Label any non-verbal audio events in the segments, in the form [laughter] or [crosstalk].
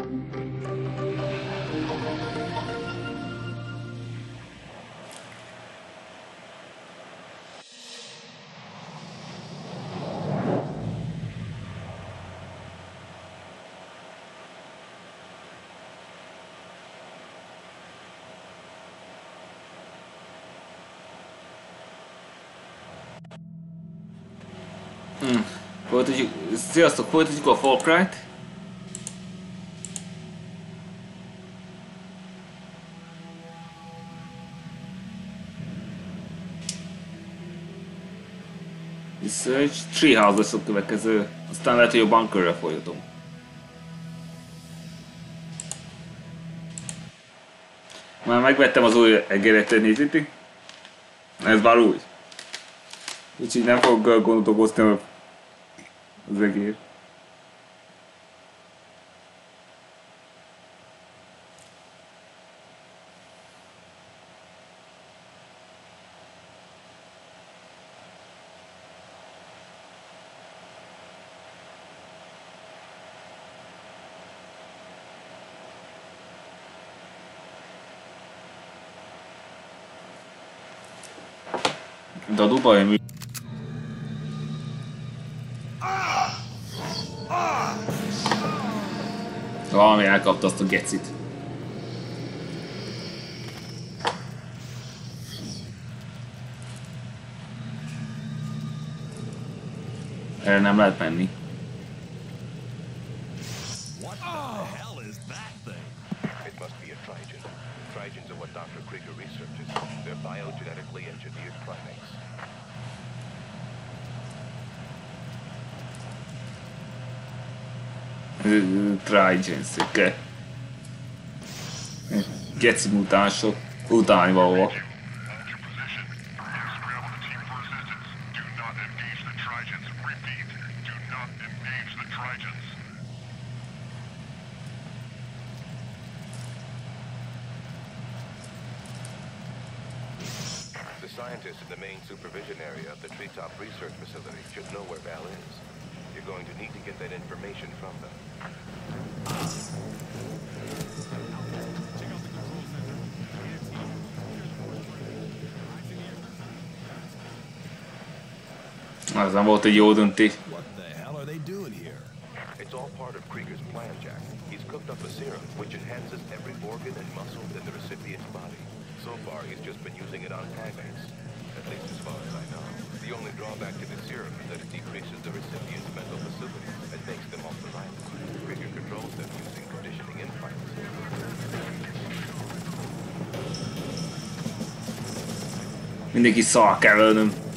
Hmm. What did you? It's what did you go for, right? Cry-t. Research, Treehouse lesz a következő, aztán lehet, hogy a bunkerre folytatom. Már megvettem az új egeret, nézzétek. Ez már új. Úgyhogy nem fogok gondolkozni a az egész. De a Dubaj Valami elkapta azt a gecit. Erre nem lehet menni. Trigence, ok. Geci mutánsok, utáni valóak. Az nem volt egy jó döntés. It's all part of Krieger's plan, Jack. He's cooked up a serum which enhances every organ and muscle in the recipient's body. So far, he's just been using it on primates. At least as far as I know. The only drawback to the serum is that it decreases the recipient's mental facilities and makes them ultra-violent. Krieger controls them using conditioning implants. Mindenki szar kell ölnöm.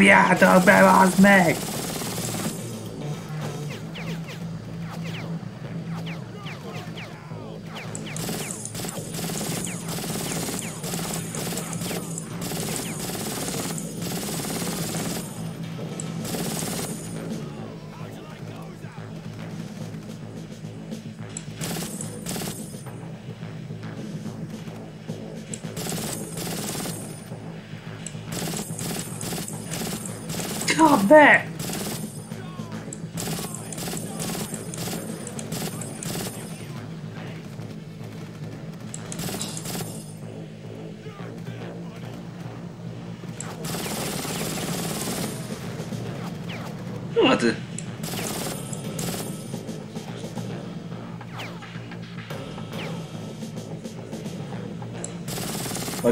Kábjátok be, az meg!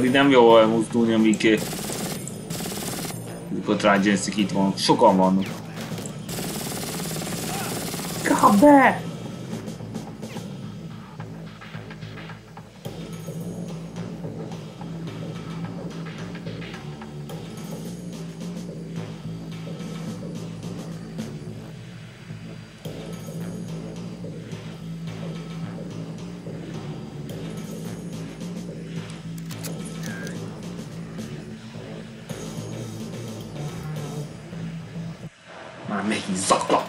Pedig nem jó elmozdulni, amíg mikor Trigency itt van. Sokan vannak. Kap メインザッ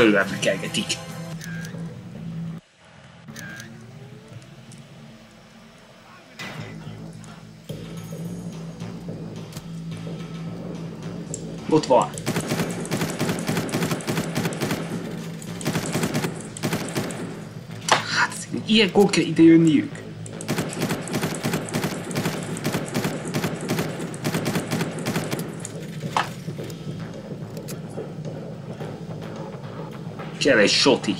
előbb kelgetik. Ott van. Hát, ilyenkor kell ide jönniük. Kell egy soti.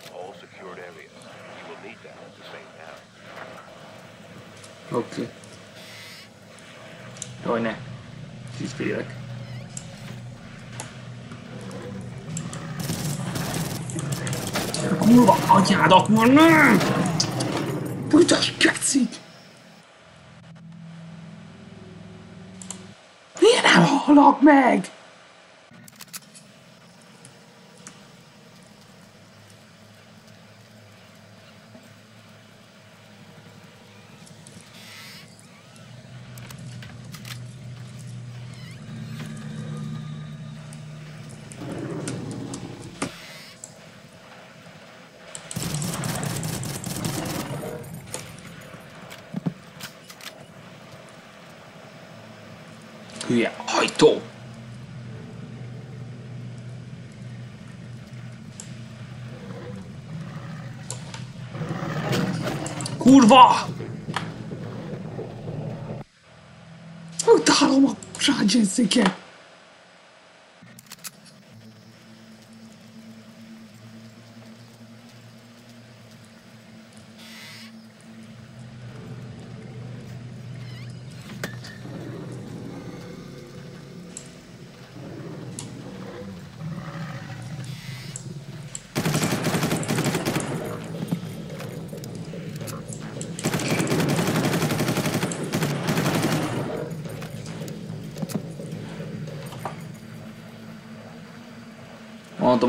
Access all secured areas. You will need that to save now. Oké. Jaj, ne. Kis félek. Kurva anyádat van, nem! Brutális kecik! Miért nem halak meg? Hülye hajtó! Kurva! Utálom a rágyenzéket!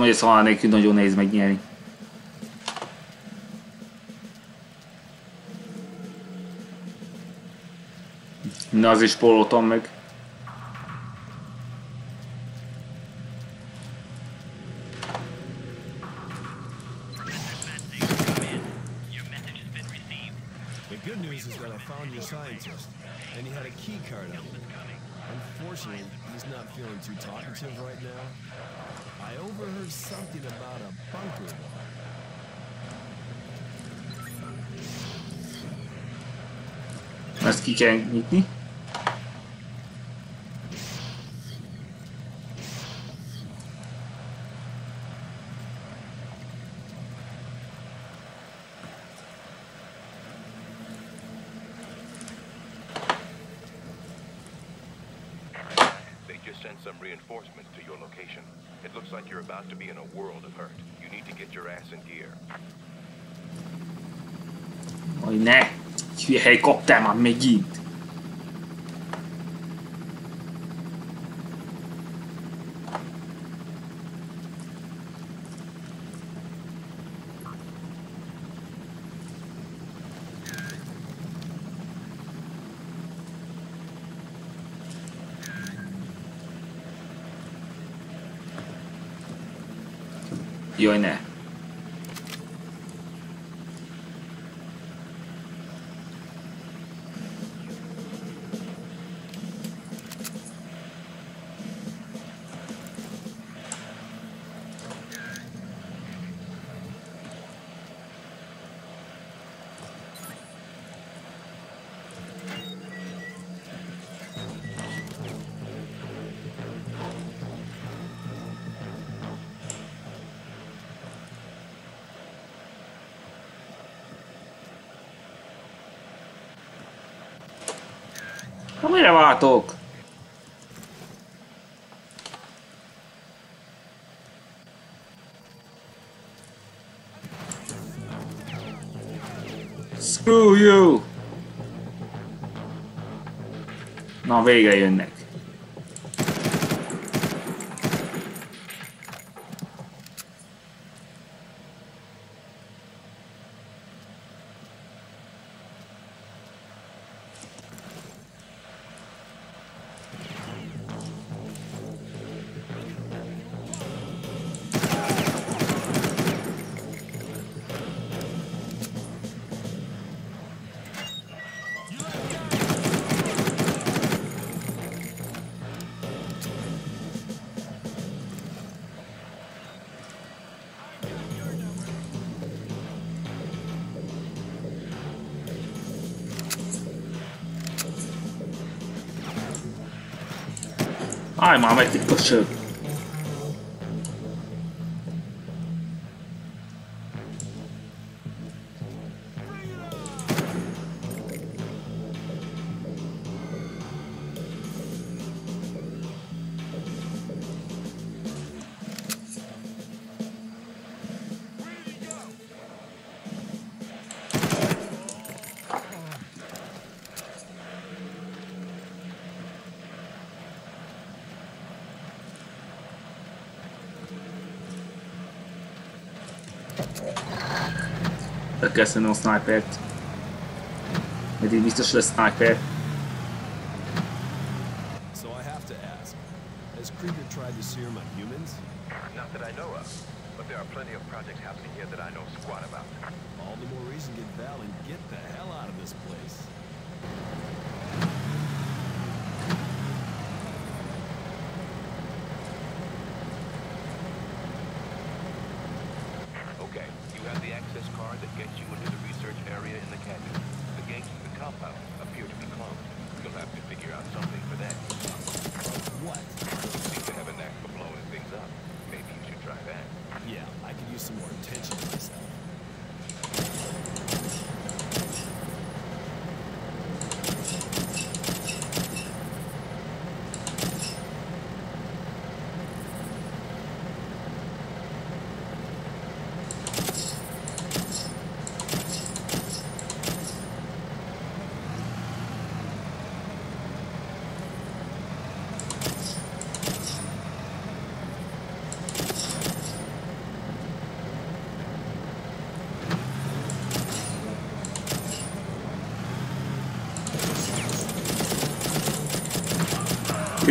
Hogy ez halál nélkül nagyon nehéz megnyerni. Na, az is pólótam meg. The good news is that I found your scientist, and he had a key card on him. Unfortunately, he's not feeling too talkative right now. I overheard something about a bunker. Ezt ki kell nyitni. About to be in a world of hurt. You need to get your ass in gear. Hogy ne! Hülye hely kaptál már megint! Jaj, ne! Na mire váltok? Screw you! Na, végre jönnek. Állj már meg, itt köcsög! Le kell szednem a snipert. Mert így biztos lesz sniper. So I have to ask, has Krieger tried to serum on humans? Not that I know of, but there are plenty of projects happening here that I know squat about. All the more reason to get Val and get the hell out of this place. ticket, you will the research area in the canyon.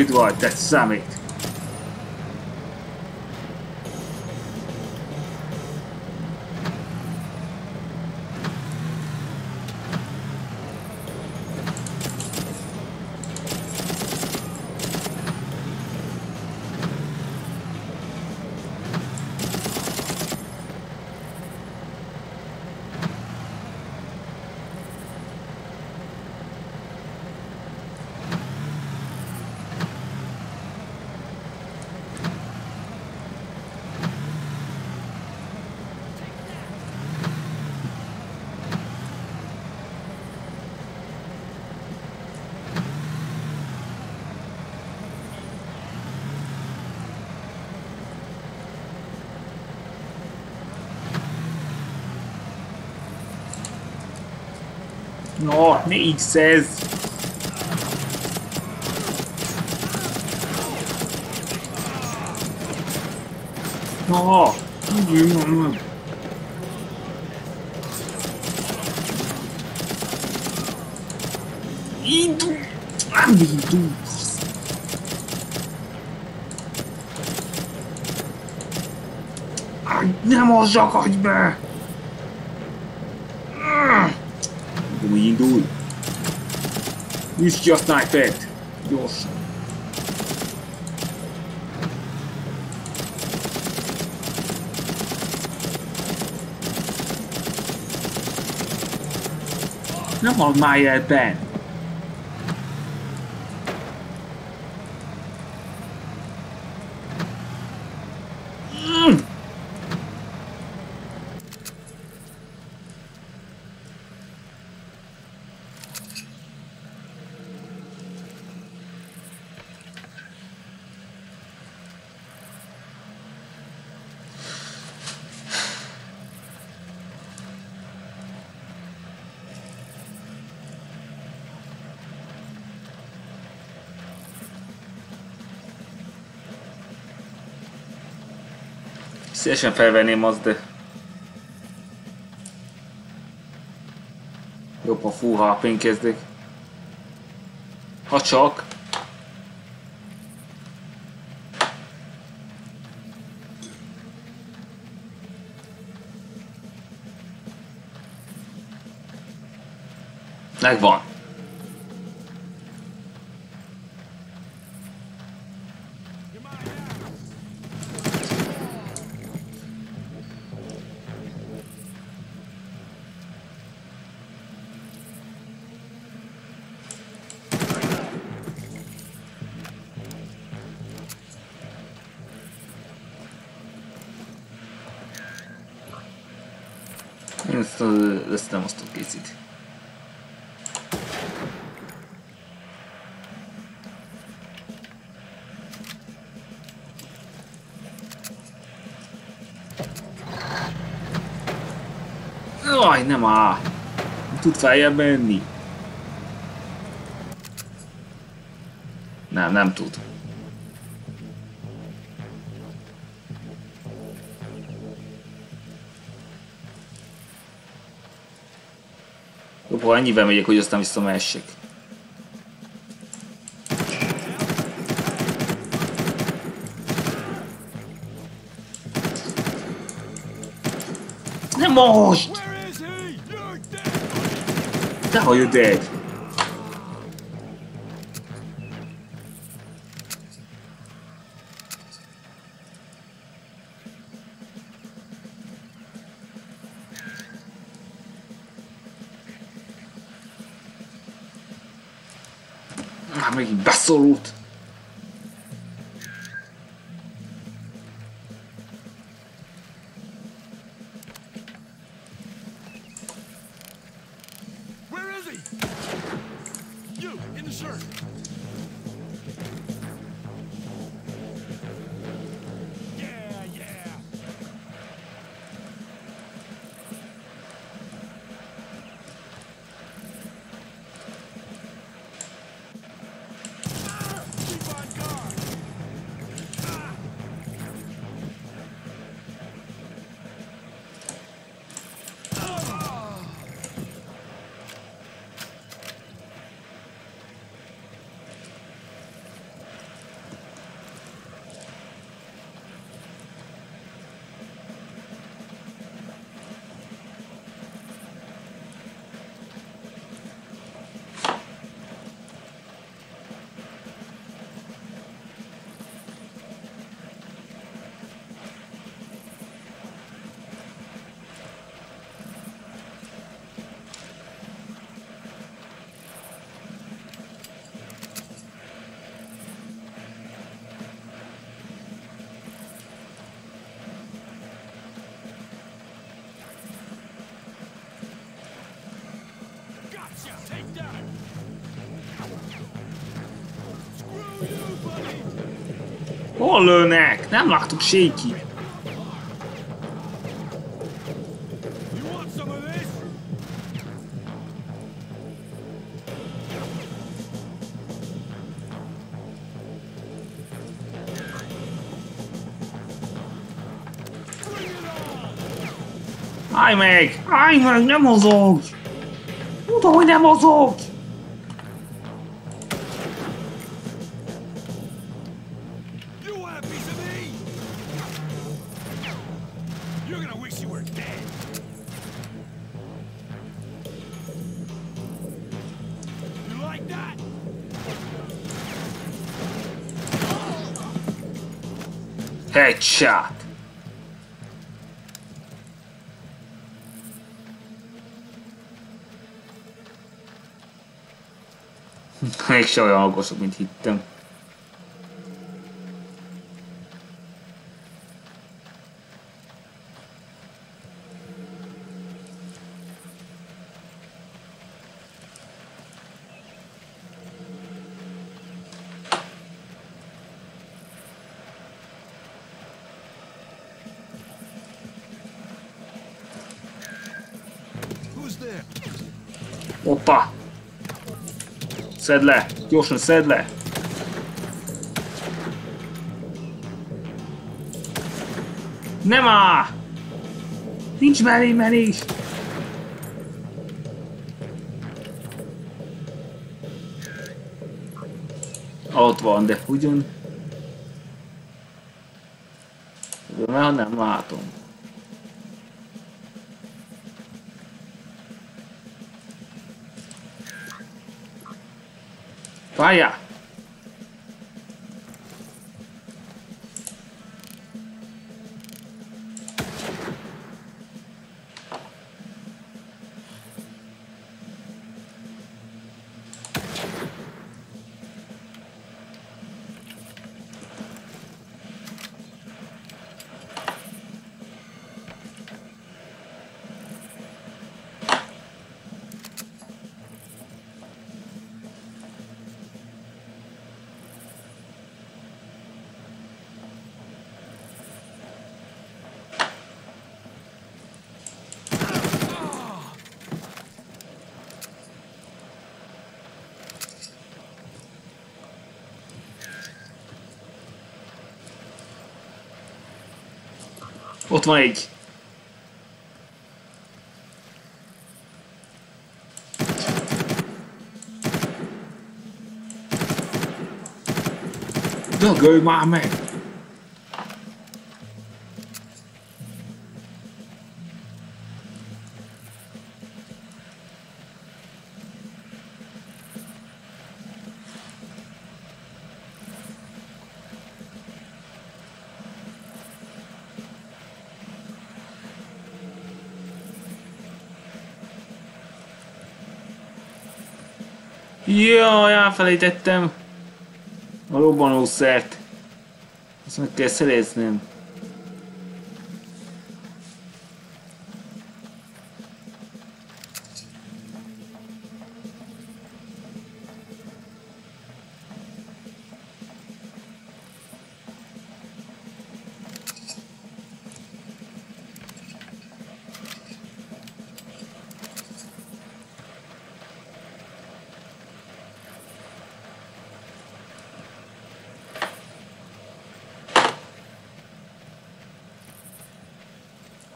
Itt vagy, te szemét! No, ne X-ez! No! Indul! Nem indulsz! Áj, Nem mozzakadj be! Üsd ki a snipert! Gyorsan! Nem halad már el Ben! Szívesen felvenném azt, de... Jobb a hp kezdek. Ha csak. Megvan. Nem áll! Nem tud feljebb menni. Nem, nem tud. Jobb, ha ennyivel megyek, hogy aztán visszamehessek. Nem most! Dehogy you're dead. Már megint beszorult. Hol lőnek? Nem láttuk Shaky. Állj meg! Állj meg! Nem mozog! Tudom, hogy nem mozog! Headshot. Actually, [laughs] I'll go submit to them. Hoppa! Szedd le! Gyorsan szedd le! Nem á! Nincs mellé menés! Ott van, de ugyan... De nem látom. ワイ。Ott van egy. Dögölj már meg! Jaj, elfelejtettem a robbanószert. Ezt meg kell szereznem.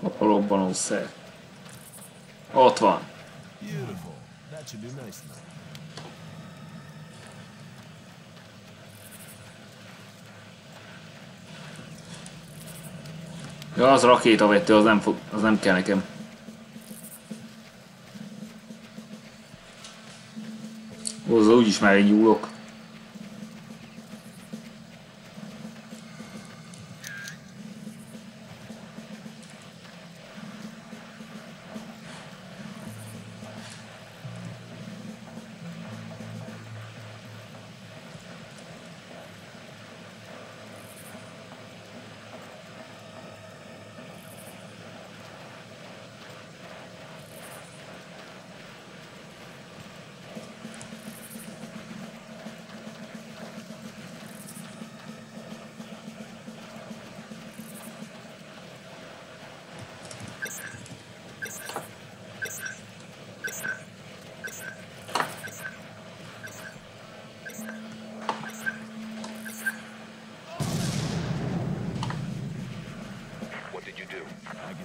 A robbanószer. Ott van. Ja, az rakétavető, az nem, fog, az nem kell nekem. Hozzá úgyis már egy nyúlok.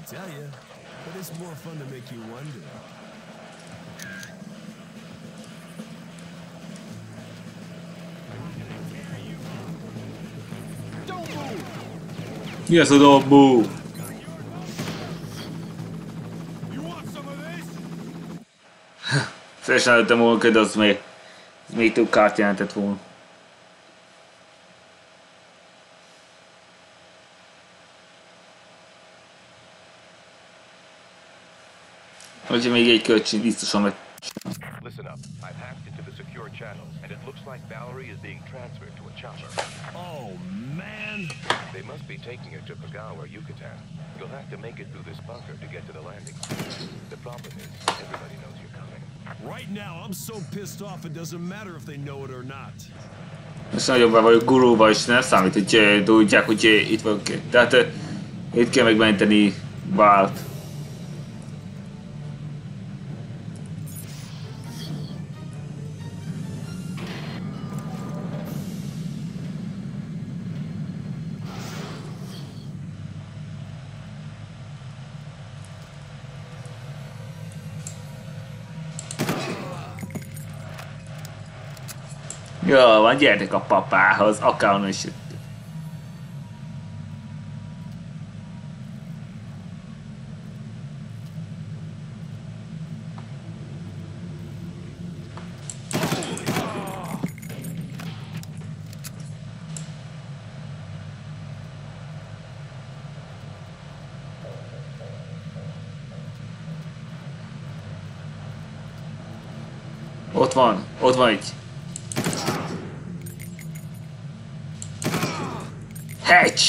Tell you. but it's more fun to make you wonder. Mi az a dobbó? You want some of this? Szeresen előttem volna de az még, még több kárt jelentett volna. Hogyha még egy költség biztosan meg... Listen up. I've hacked into the secure channels, and it looks like Valerie is being transferred to a chopper. Oh, man. They must be taking her to Pagawa, Yucatan. You'll have to make it through this bunker to get to the landing. The problem is, everybody knows you're coming. Right now, I'm so pissed off it doesn't matter if they know it or not. Most nagyon be vagyok gurulva, és nem számít, hogy tudják, hogy itt vagyok. Tehát eh, itt kell megmenteni Bált. Jó van, gyertek a papához, akárhonnan is jöttök. Ott van, ott van egy.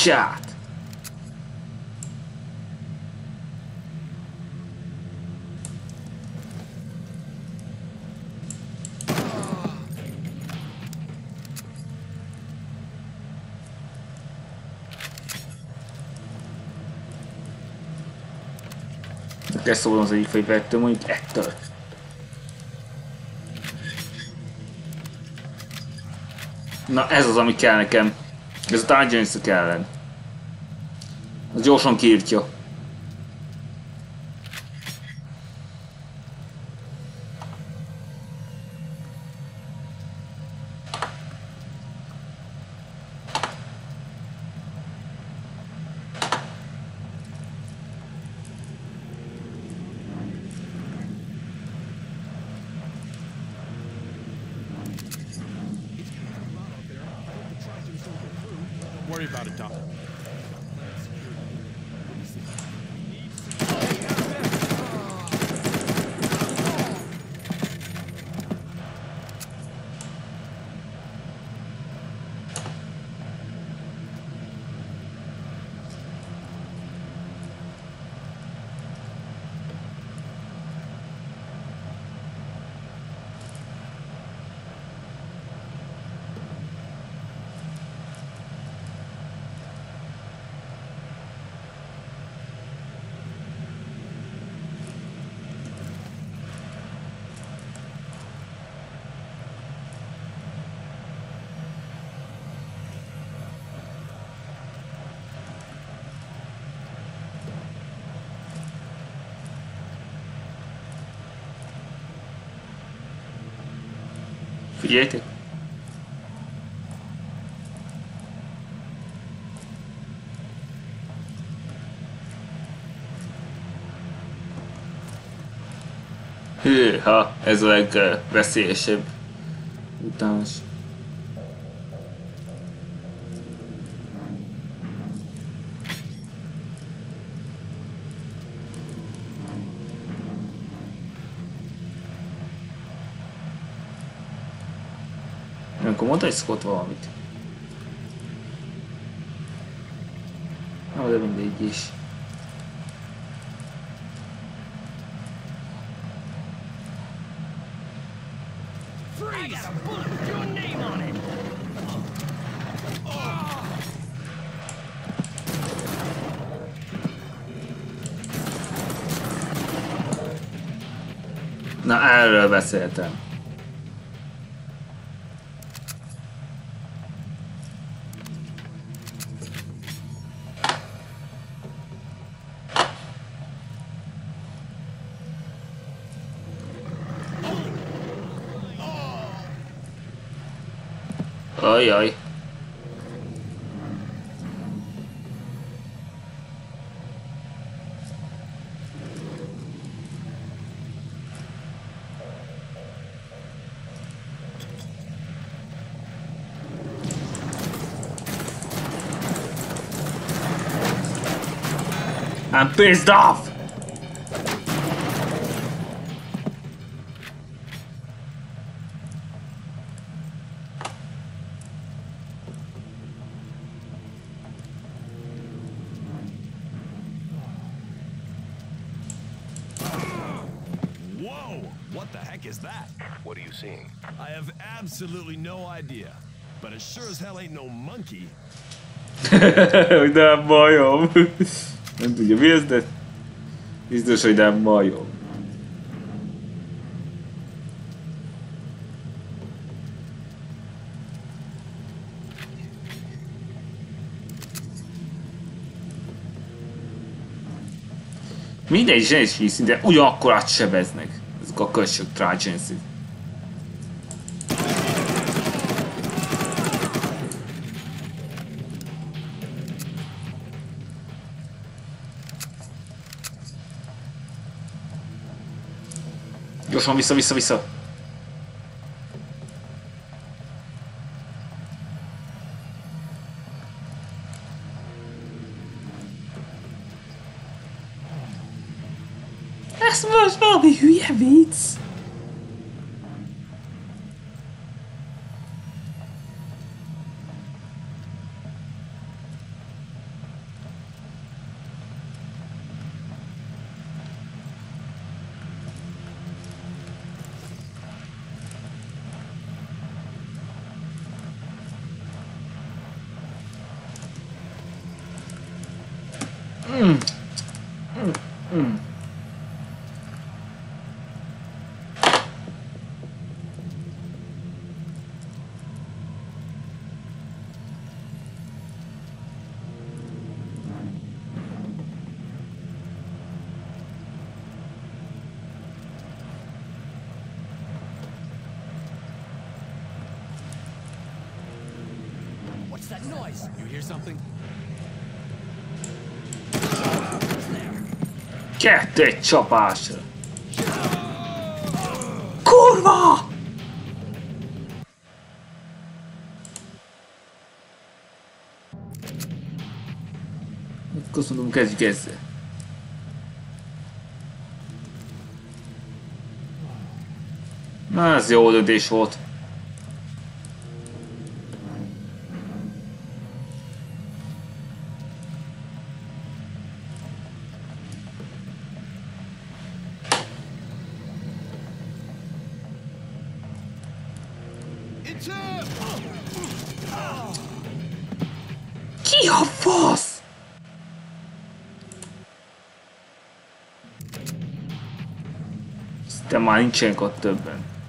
Headshot! Kell szólnom az egyik fegyvertől, mondjuk ettől. Na ez az, ami kell nekem. Ez a dungeons ellen. Az gyorsan kiírtja. Worry about it, Doc. Figyeljetek! Hűha, ez a legveszélyesebb. Akkor mondta, hogy Scott valamit. Na, de mindegy is. Na, erről beszéltem. Ajaj. I'm pissed off! Absolutely no idea. But it sure as hell ain't no monkey. [laughs] hogy majom. [laughs] Nem tudja mi ez, de biztos, hogy nem majom. Mindegy, zsenis hisz, de ugyanakkorát sebeznek. Ezek a köcsök Trajancy. Gyorsan vissza, vissza, vissza. Ez most valami hülye vicc. What's that noise? You hear something? Kettő egy csapásra. Kurva! Köszönöm, kezdjük ezzel. Na, ez jó döntés volt. Ott többen.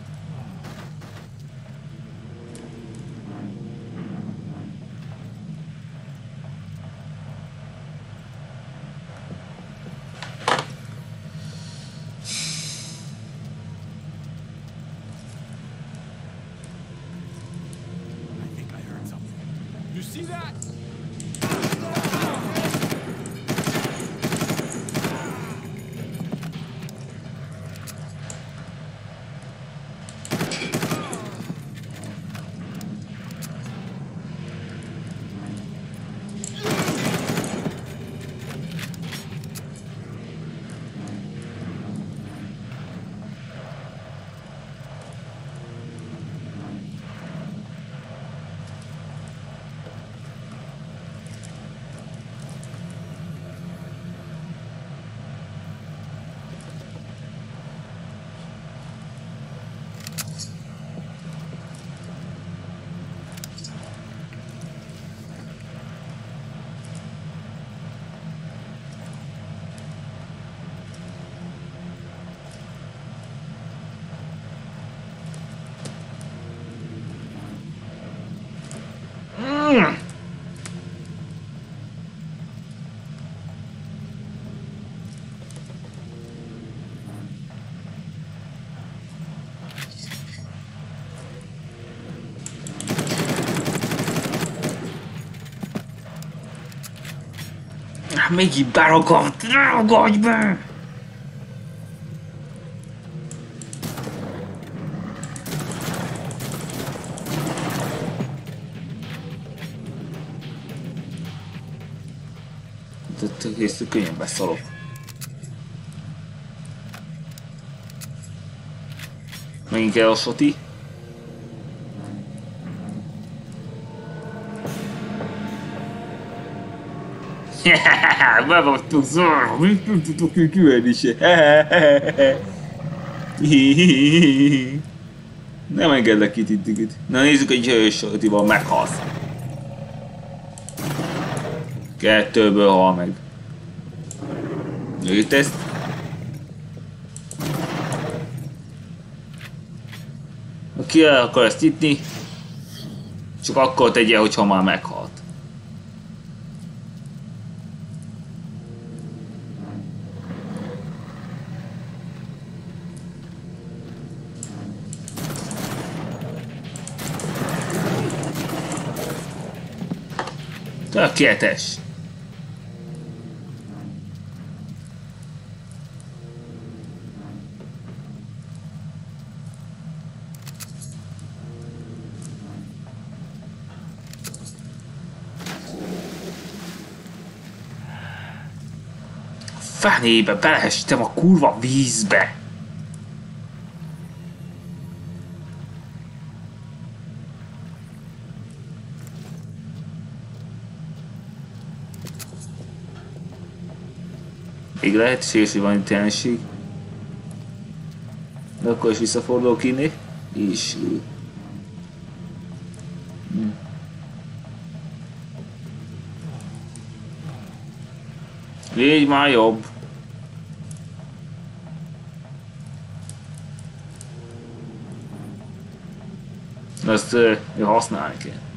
Így beragadt, ragadj be! Egész könnyen beszalok. Megint kell a soti. [laughs] Be vagytok zárva, mit nem tudok ők ülni se. [laughs] Nem engedlek itt itt itt. Na nézzük, hogy hős sotival meghalsz. Kettőből hal meg. Itt ezt. Ha ki el akar ezt nyitni, csak akkor tegye, hogyha már meghalt. Tökéletes. Fenébe beleestem a kurva vízbe. Még lehetséges, hogy van itt jelenség. De akkor is visszafordulok inni. És... Hm. Légy már jobb. Ezt uh, használni kell.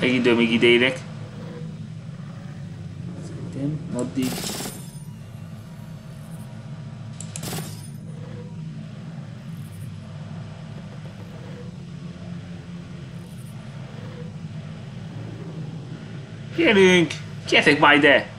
Egy idő, még idejének. Szerintem addig... Gyerünk! Gyertek már ide!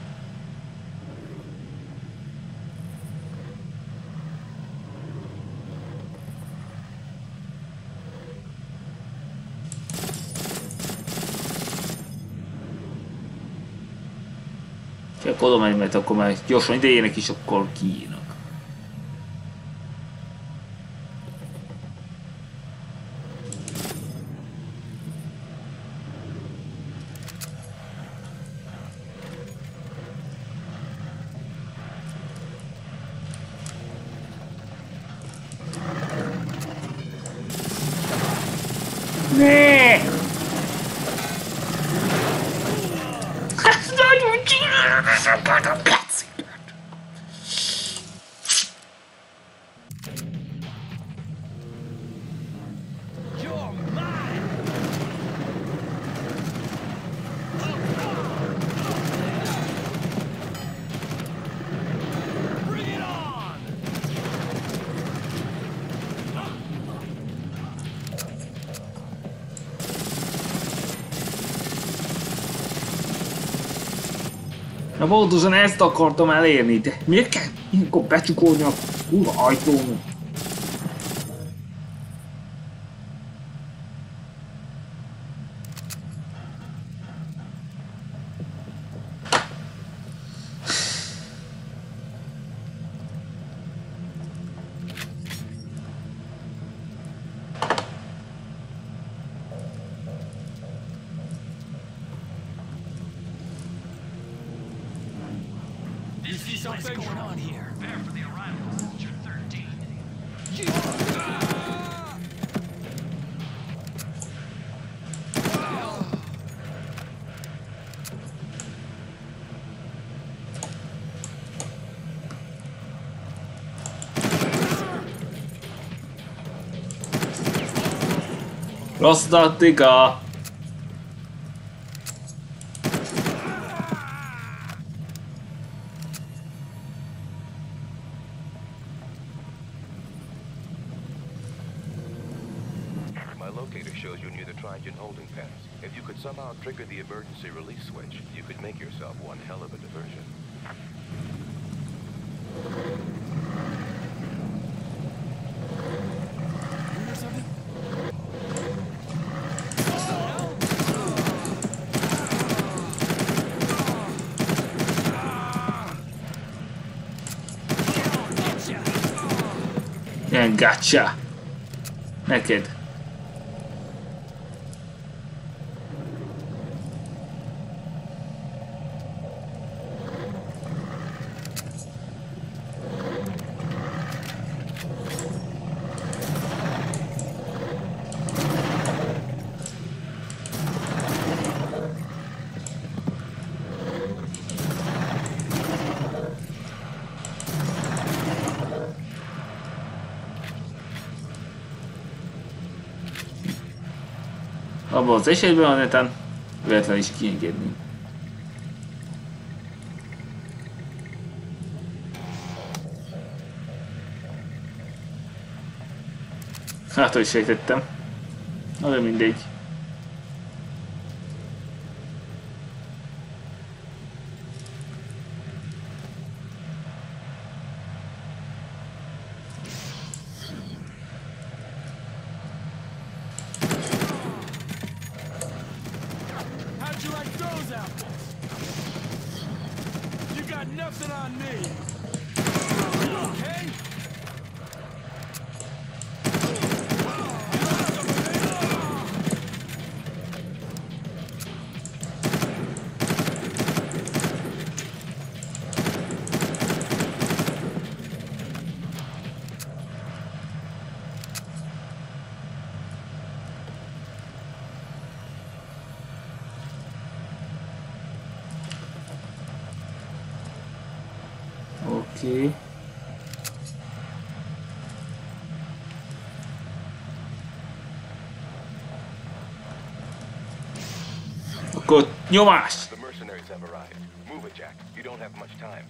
Csak oda megy, mert akkor már gyorsan idejének is, akkor kiírnak. Na pontosan ezt akartam elérni, de miért kell ilyenkor becsukolni a kurva ajtón? ロスだってか Gotcha. Naked. Abban az esetben a neten véletlen is kiengedni. Hát, hogy sejtettem. Na de mindegy. see. Good. New mass. The mercenaries have arrived. Move it, Jack. You don't have much time.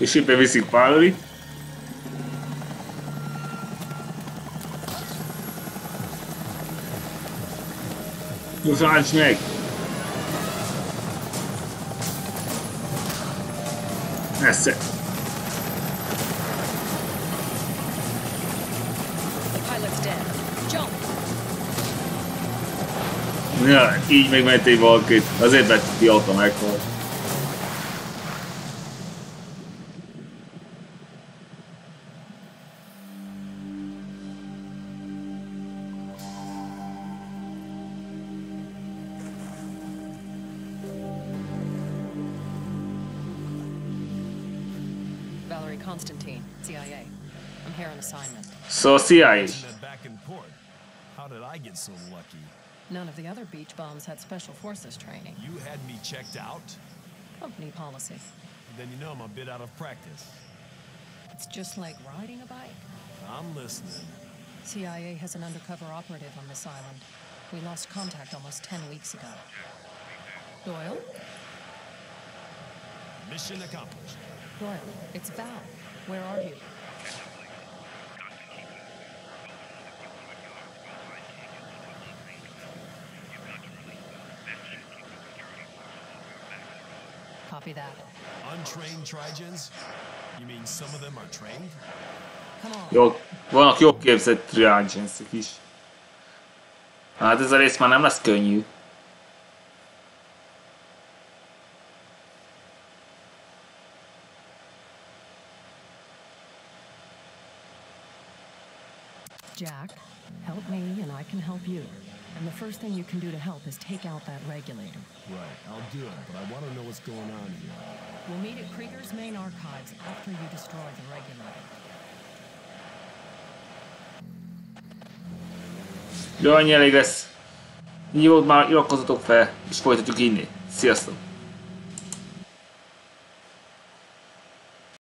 Is she? Jump! Ja, így megmentél valakit. Azért vett ki ott Constantine, CIA. I'm here on assignment. Szóval CIA. Back in port? How did I get so lucky? None of the other beach bombs had special forces training. You had me checked out? Company policy. Then you know I'm a bit out of practice. It's just like riding a bike. I'm listening. CIA has an undercover operative on this island. We lost contact almost 10 weeks ago. Doyle? Mission accomplished. Doyle, it's Val. Where are you? Copy that. Untrained Trigens? You mean some of them are trained? Come on. Jó, vannak jobb képzett reagensek is. Hát ez a rész már nem lesz könnyű. Jack, help me and I can help you. And the first thing you can do to help is take out that regulator. Right, I'll do it, but I want to know what's going on here. We'll meet at Krieger's main archives after you destroy the regulator. Jó, annyi elég lesz. Jó, már iratkozzatok fel, és folytatjuk inni. Sziasztok!